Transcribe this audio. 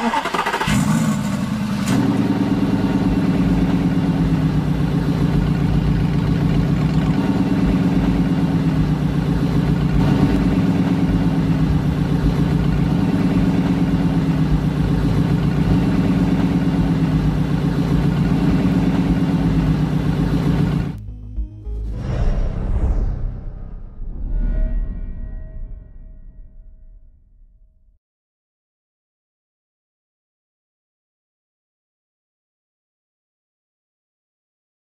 Ha ha ha!